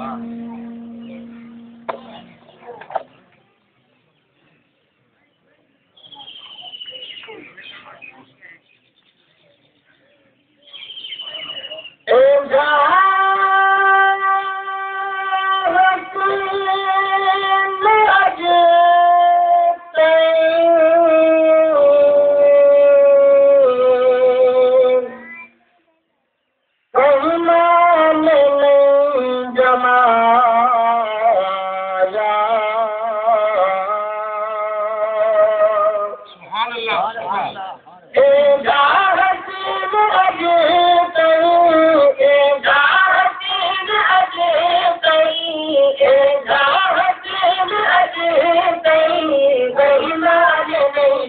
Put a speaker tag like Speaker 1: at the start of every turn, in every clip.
Speaker 1: 嗯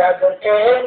Speaker 1: Ya porque he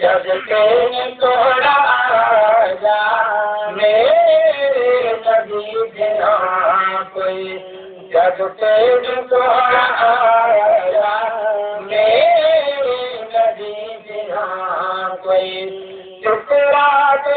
Speaker 1: जजुके थोरा मे लजु थोरा मे लुकरादी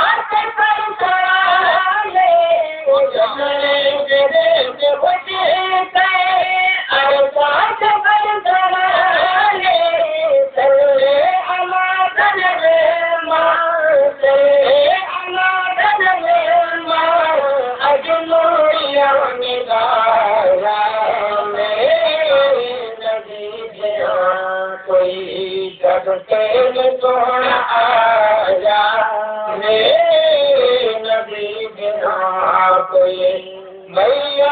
Speaker 1: मैया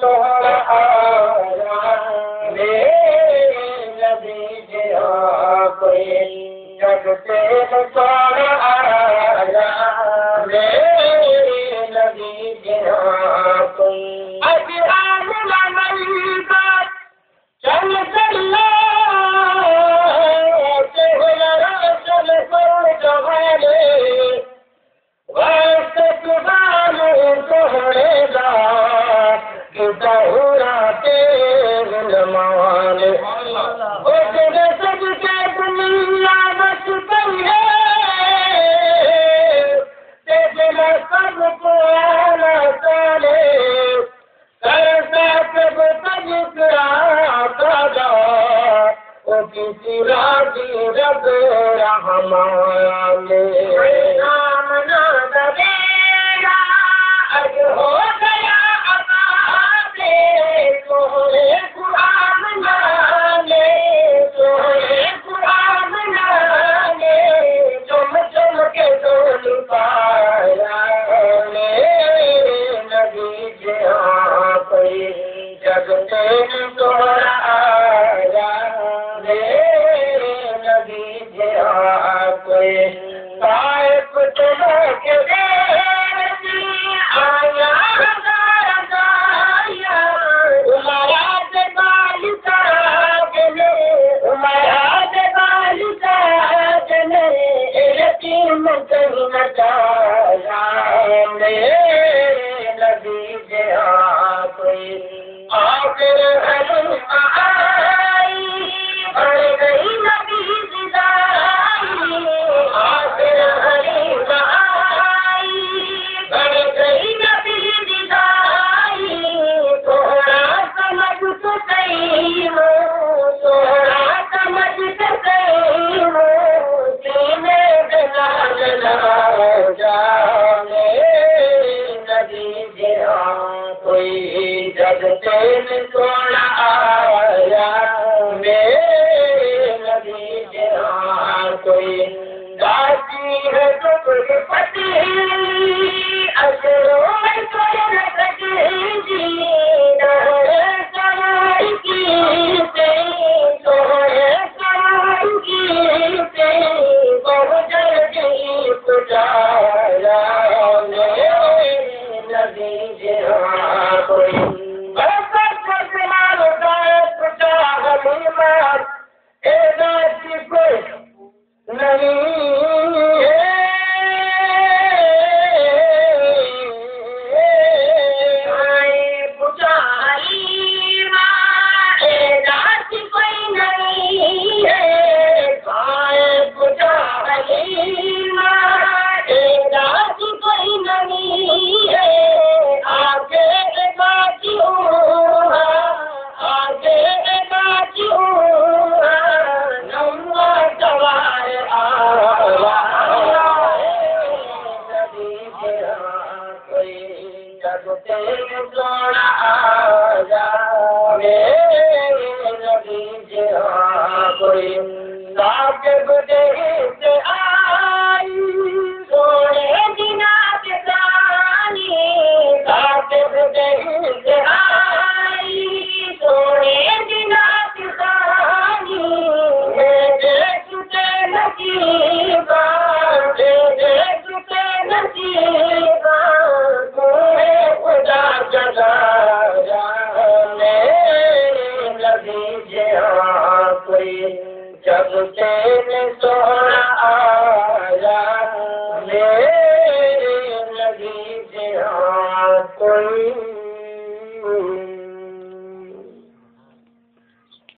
Speaker 1: Thank you. रहमाने नबी जगते सोना नदी जहाँ